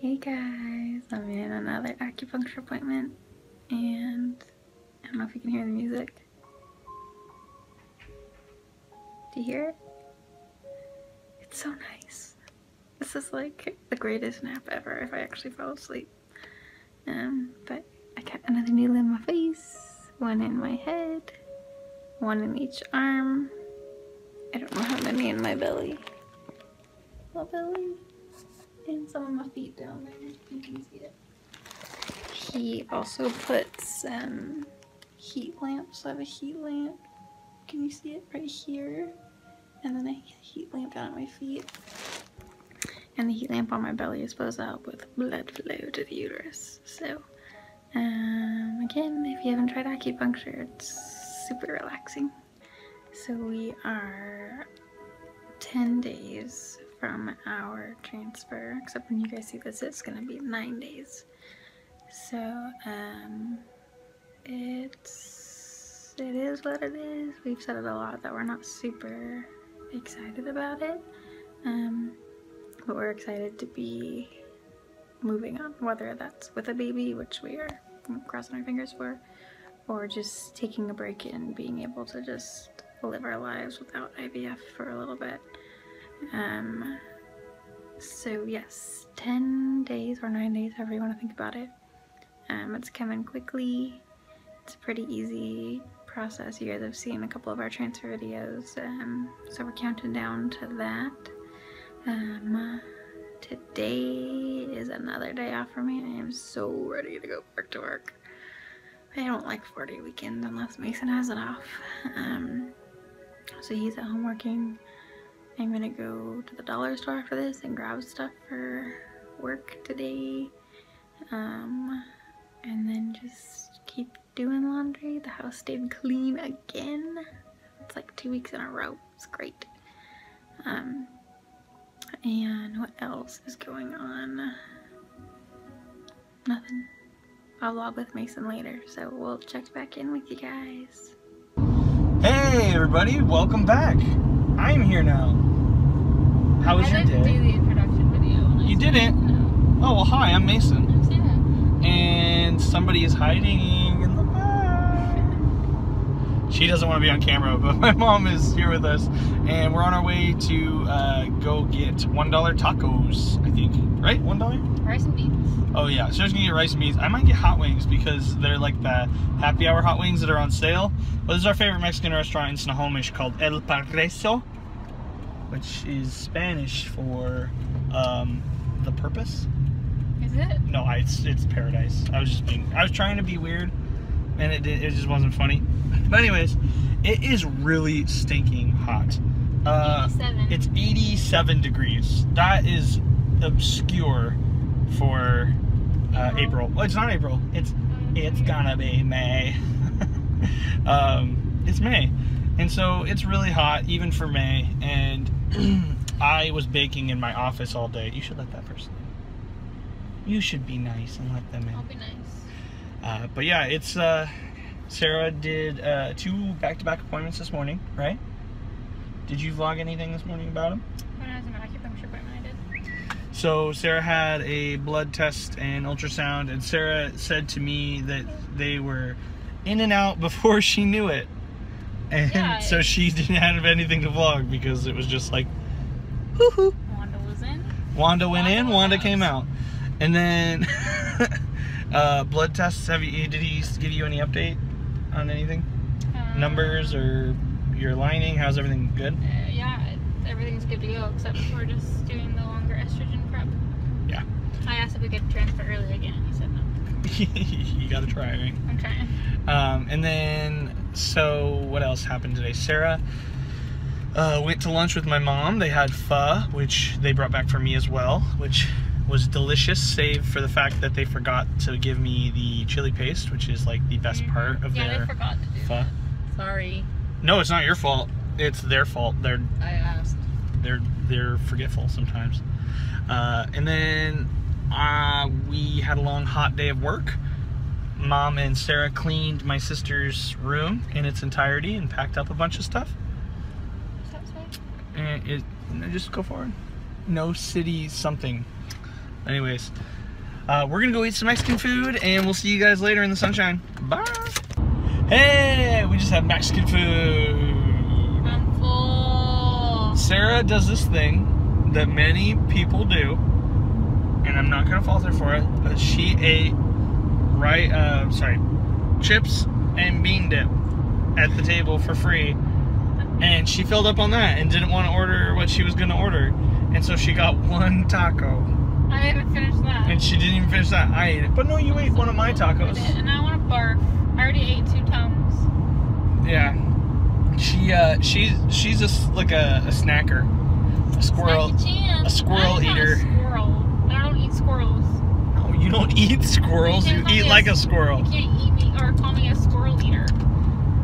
Hey guys, I'm in another acupuncture appointment and I don't know if you can hear the music. Do you hear it? It's so nice. This is like the greatest nap ever if I actually fall asleep. Um, but I got another needle in my face, one in my head, one in each arm. I don't know how many in my belly. My belly and some of my feet down there. You can see it. He also put some heat lamps. I have a heat lamp. Can you see it right here? And then a heat lamp down at my feet. And the heat lamp on my belly is supposed to help with blood flow to the uterus. So, um, again, if you haven't tried acupuncture, it's super relaxing. So we are 10 days from our transfer, except when you guys see this, it's gonna be nine days. So, um, it's, it is what it is. We've said it a lot that we're not super excited about it. Um, but we're excited to be moving on, whether that's with a baby, which we are crossing our fingers for, or just taking a break and being able to just live our lives without IVF for a little bit. Um, so yes, 10 days or 9 days, however you want to think about it. Um, it's coming quickly. It's a pretty easy process. You guys have seen a couple of our transfer videos, um, so we're counting down to that. Um, today is another day off for me. I am so ready to go back to work. I don't like 40 weekends unless Mason has it off. Um, so he's at home working. I'm gonna go to the dollar store after this and grab stuff for work today. Um, and then just keep doing laundry. The house stayed clean again. It's like two weeks in a row. It's great. Um, and what else is going on? Nothing. I'll vlog with Mason later, so we'll check back in with you guys. Hey everybody, welcome back. I'm here now. How was I your didn't day? do the introduction video. You didn't? No. Oh well, hi, I'm Mason, I'm Sam. and somebody is hiding in the back. She doesn't want to be on camera, but my mom is here with us, and we're on our way to uh, go get one dollar tacos. I think, right? One dollar. Rice and beans. Oh yeah, so was gonna get rice and beans. I might get hot wings because they're like the happy hour hot wings that are on sale. But this is our favorite Mexican restaurant in Snohomish called El Paraiso, which is Spanish for um, the purpose. Is it? No, I, it's it's paradise. I was just being, I was trying to be weird, and it it just wasn't funny. But anyways, it is really stinking hot. Uh, 87. it's 87 degrees. That is obscure for uh, April. Well, it's not April. It's it's gonna be May. um, it's May, and so it's really hot even for May. And I was baking in my office all day. You should let that person. in. You should be nice and let them in. I'll be nice. Uh, but yeah, it's uh, Sarah did uh, two back-to-back appointments this morning, right? Did you vlog anything this morning about them? When I was in my acupuncture appointment, I did. So Sarah had a blood test and ultrasound, and Sarah said to me that they were in and out before she knew it, and Yeah, so she didn't have anything to vlog because it was just like, woohoo. Wanda was in. Wanda went in, Wanda Wanda came out. and then uh, blood tests. Have you? Did he give you any update on anything? Um, Numbers or your lining? How's everything good? Uh, yeah, everything's good to go except for just doing the longer estrogen prep. Yeah. I asked if we could transfer early again, and he said no. you gotta try, right? I'm trying. Um, and then, so what else happened today? Sarah uh, went to lunch with my mom. They had pho, which they brought back for me as well, which was delicious, save for the fact that they forgot to give me the chili paste, which is like the best Mhm. part of yeah, their they forgot to do pho. that. Sorry, No, it's not your fault. It's their fault. They're I asked. they're they're forgetful sometimes. Uh, and then uh, we had a long hot day of work. Mom and Sarah cleaned my sister's room in its entirety and packed up a bunch of stuff. And it just go forward. No city something. Anyways, uh, we're gonna go eat some Mexican food, and we'll see you guys later in the sunshine. Bye. Hey, we just had Mexican food. I'm full. Sarah does this thing that many people do, and I'm not gonna fault her for it, but she ate right, uh, sorry, chips and bean dip at the table for free, and she filled up on that and didn't want to order what she was gonna order, and so she got one taco, I haven't finished that. and she didn't even finish that. I ate it, but no, you ate one of my tacos. And I want to barf. I already ate two tums. Yeah, she, uh, she's she's just like a, a snacker, a squirrel. Snacky a squirrel eater. A squirrel. I don't eat squirrels. No, you don't eat squirrels. You You eat like a- a squirrel. You can't eat me or call me a squirrel eater.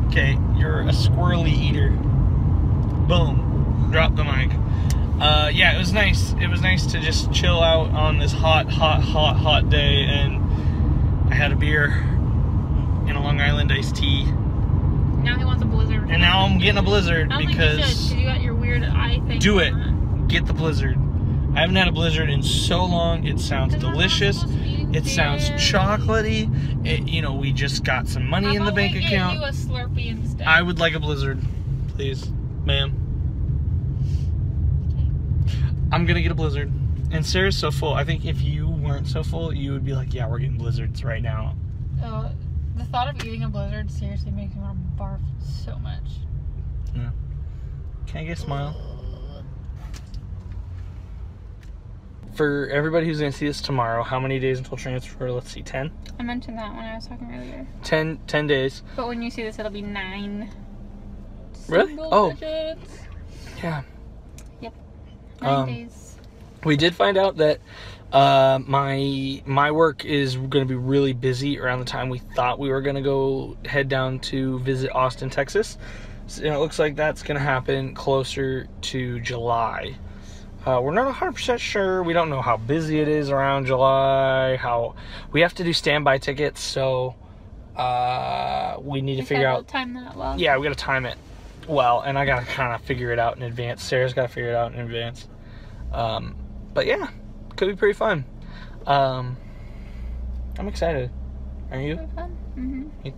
Okay, you're a squirrely eater. Boom. Drop the mic. Uh, yeah, it was nice. It was nice to just chill out on this hot, hot, hot, hot day, and I had a beer and a Long Island iced tea, Now he wants a blizzard. and now I'm getting a blizzard think you should, because you got your weird eye thing. do it. Get the blizzard. I haven't had a blizzard in so long. It sounds delicious. supposed to be eating It sounds chocolatey. It, you know, we just got some money in the bank account. You a Slurpee instead. I would like a blizzard, please, ma'am. I'm gonna get a blizzard. And Sarah's so full. I think if you weren't so full, you would be like, "Yeah, we're getting blizzards right now." Oh, the thought of eating a blizzard seriously makes me want to barf so much. Yeah. Can I get a smile? For everybody who's gonna see this tomorrow, how many days until transfer? Let's see, 10? I mentioned that when I was talking earlier. 10, 10 days. But when you see this, it'll be nine. Really? Oh. digits. Yeah. Nine Um, days. we did find out that uh, my my work is going to be really busy around the time we thought we were going to go head down to visit Austin, Texas. So, you know, it looks like that's going to happen closer to July. Uh, we're not 100% sure. We don't know how busy it is around July. How we have to do standby tickets, so uh, we need to figure out time that well. yeah, we got to time it well, and I got to kind of figure it out in advance. Sarah's got to figure it out in advance. Um, but yeah, could be pretty fun. Um, I'm excited. Are you? Hmm You-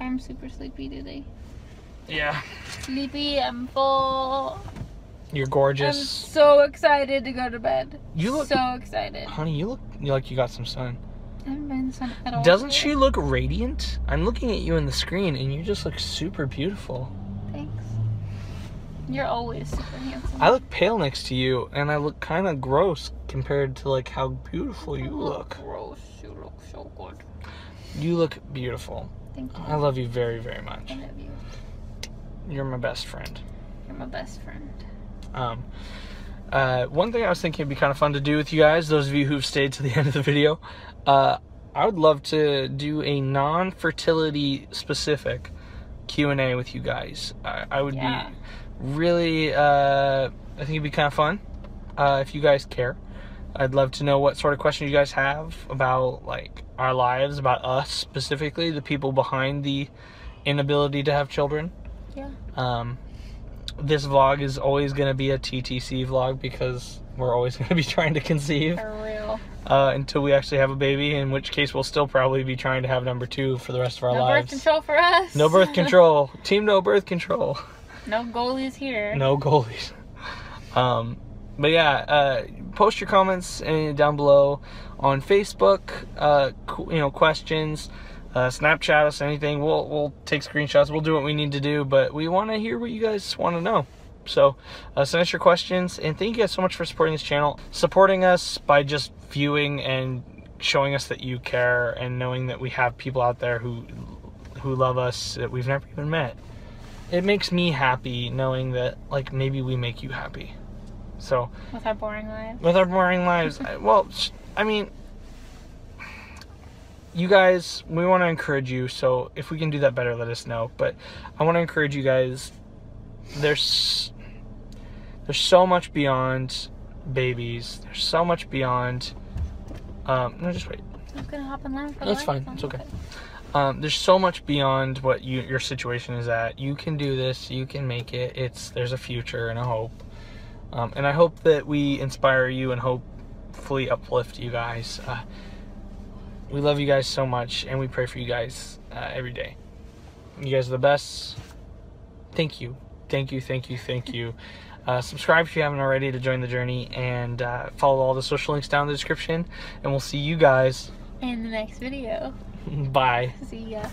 I'm super sleepy today. Yeah. Sleepy. I'm full. You're gorgeous. I'm so excited to go to bed. You look, so excited. honey. You look like you got some sun. I haven't been in the sun at all. Doesn't today. she look radiant? I'm looking at you in the screen, and you just look super beautiful. Thanks. You're always super handsome. I look pale next to you, and I look kind of gross compared to like how beautiful you oh, look. Gross. You look so good. You look beautiful. Thank you. I love you very, very much. I love you. You're my best friend. You're my best friend. Um, uh, one thing I was thinking would be kind of fun to do with you guys, those of you who've stayed to the end of the video, uh, I would love to do a non-fertility specific Q&A with you guys. I, I would Yeah. be really, uh, I think it'd be kind of fun uh, if you guys care. I'd love to know what sort of questions you guys have about like our lives, about us specifically, the people behind the inability to have children. Yeah. Um, this vlog is always going to be a TTC vlog because we're always going to be trying to conceive For real. uh, until we actually have a baby, in which case we'll still probably be trying to have number two for the rest of our no lives. No birth control for us. No birth control. Team no birth control. no goalies here. No goalies. Um, but yeah, uh, post your comments uh, down below on Facebook. Uh, you know, questions. Uh, Snapchat us anything. We'll we'll take screenshots. We'll do what we need to do. But we want to hear what you guys want to know. So uh, send us your questions. And thank you guys so much for supporting this channel, supporting us by just viewing and showing us that you care, and knowing that we have people out there who who love us that we've never even met it makes me happy knowing that like maybe we make you happy so With our boring lives. with our boring lives I- well i mean you guys we want to encourage you so if we can do that better let us know but i want to encourage you guys there's there's so much beyond babies there's so much beyond um no just wait I'm gonna hop in line That's fine, it's okay. um, there's so much beyond what you, your situation is at. You can do this. You can make it. It's there's a future and a hope. Um, and I hope that we inspire you and hopefully uplift you guys. Uh, we love you guys so much, and we pray for you guys uh, every day. You guys are the best. Thank you, thank you, thank you, thank you. Uh, subscribe if you haven't already to join the journey, and uh, follow all the social links down in the description. And we'll see you guys. In the next video. Bye. See ya.